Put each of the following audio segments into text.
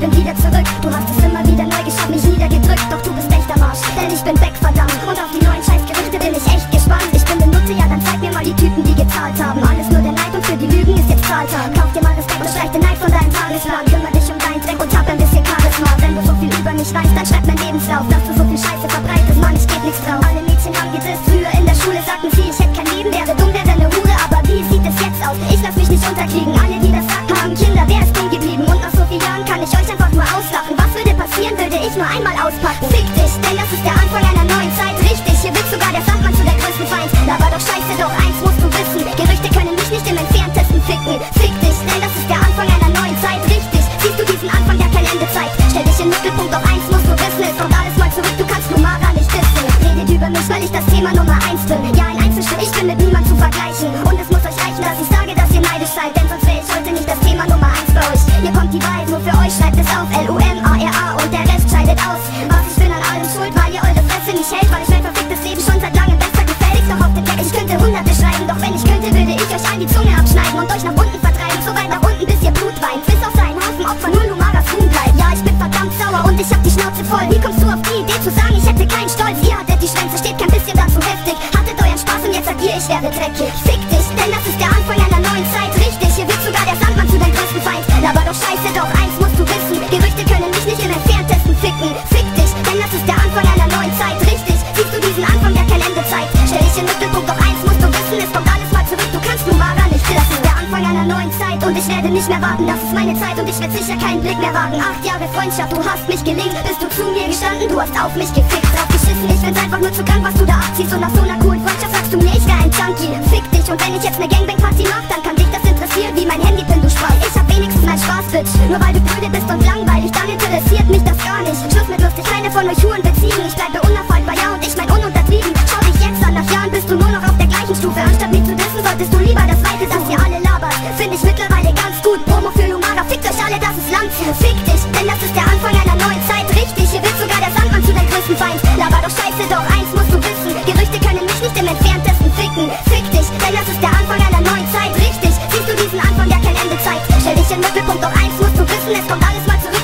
ich bin wieder zurück. Du hast es immer wieder neu geschafft, mich niedergedrückt. Doch du bist echt am Arsch, denn ich bin weg, verdammt. Und auf die neuen Scheißgerüchte bin ich echt gespannt. Ich bin Benutzer, ja dann zeig mir mal die Typen, die gezahlt haben. Alles nur der Neid und für die Lügen ist jetzt Zahltag. Kauf dir mal Respekt und streich den Neid von deinem Tagesplan Kümmer dich um deinen Dreck und hab ein bisschen Charisma. Wenn du so viel über mich weißt, dann schreib mein Lebenslauf. Dass du so viel Scheiße verbreitest, Mann, ich geb nichts drauf. Alle Mädchen haben gedisst, früher in der Schule sagten sie, ich hätte kein Leben Wäre dumm, wäre ne Hure, aber wie sieht es jetzt aus? Ich lass mich nicht unterkriegen, kein Ende zeigt Stell dich in Mittelpunkt, doch eins musst du wissen Es kommt alles mal zurück, du kannst Numara nicht wissen Redet über mich, weil ich das Thema Nummer eins bin. Ja, ein Einzelstück, ich bin mit niemand zu vergleichen. Und es muss wäre dreckig Fick dich, denn das ist der Anfang einer neuen Zeit. Richtig, hier wird sogar der Sandmann zu deinem größten Feind. Aber doch scheiße, doch eins musst du wissen. Gerüchte können mich nicht im Entferntesten ficken. Fick dich, denn das ist der Anfang einer neuen Zeit. Richtig, siehst du diesen Anfang, der kein Ende Stell dich den Mittelpunkt, doch eins musst du wissen. Es kommt alles mal zurück, du kannst Numara nicht Das der Anfang einer neuen Zeit. Und ich werde nicht mehr warten. Das ist meine Zeit. Und ich werde sicher keinen Blick mehr wagen. Acht Jahre Freundschaft, du hast mich gelegt Bist du zu mir gestanden, du hast auf mich gefickt. Drauf geschissen, ich find's einfach nur zu krank, was du da abziehst. Und nach so einer coolen Freundschaft Junkie Fick dich und wenn ich jetzt ne Gangbang-Party mach, dann kann dich das interessieren Wie mein Handy-Pin, du Spaß Ich hab wenigstens mal Spaß, Bitch. Nur weil du blöde bist und langweilig, dann interessiert mich das gar nicht. Schluss mit lustig, keine von euch Huren beziehen. Ich bleibe unerfolgbar, ja und ich mein ununtertrieben. Schau dich jetzt an, nach Jahren bist du nur noch auf der gleichen Stufe. Anstatt mir zu dissen, solltest du lieber das Weite, das ihr alle labert. Find ich mittlerweile ganz gut Promo für Lumara, fickt euch alle, das ist Land. Fick dich, denn das ist der Anfang einer neuen Zeit. Richtig, hier wird sogar der Sandmann zu deinem größten Feind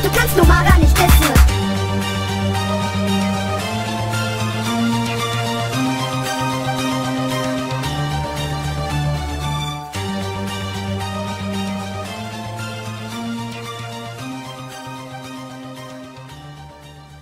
du kannst Numara nicht wissen.